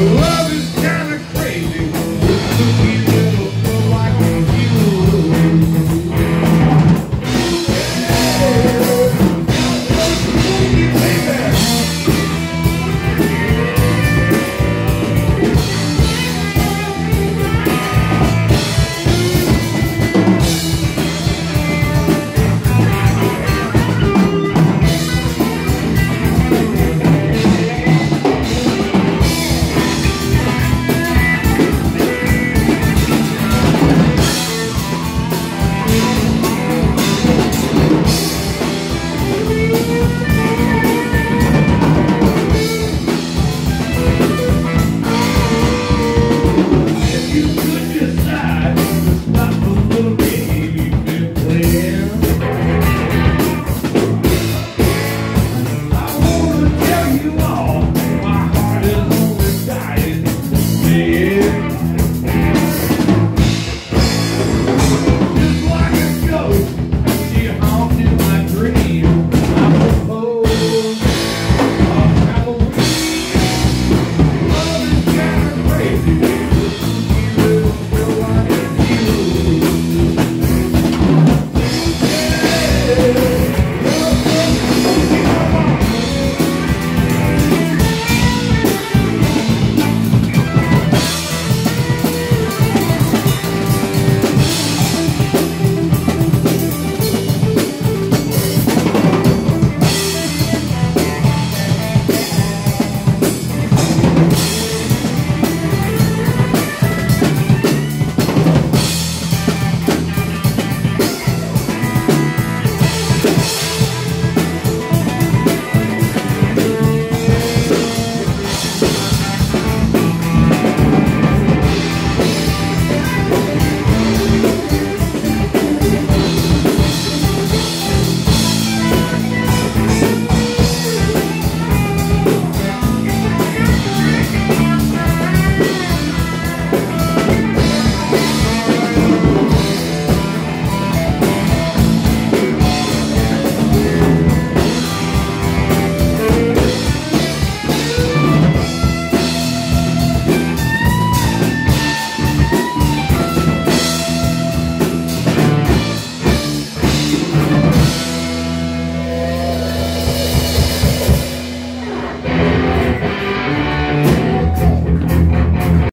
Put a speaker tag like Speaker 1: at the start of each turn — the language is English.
Speaker 1: Whoa!